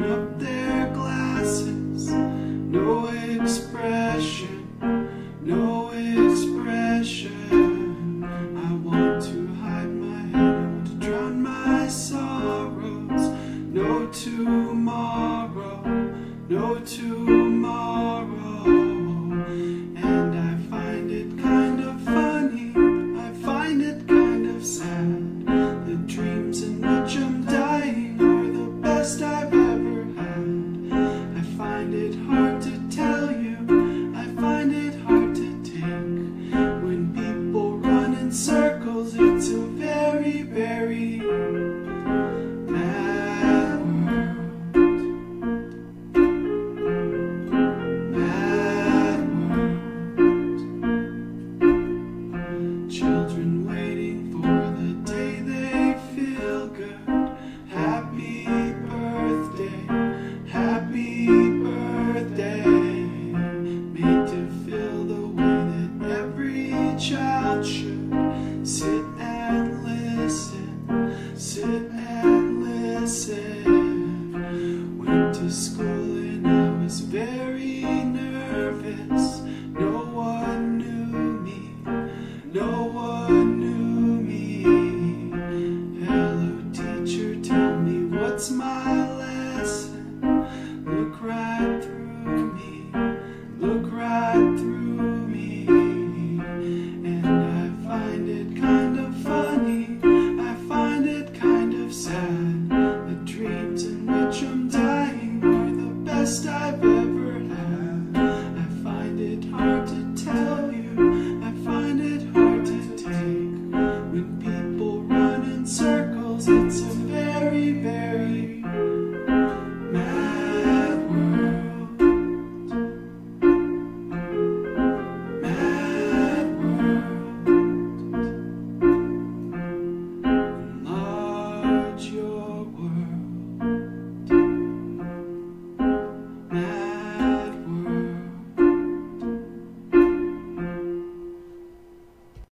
up their glasses. No expression, no expression. I want to hide my head, I want to drown my sorrows. No tomorrow, no tomorrow.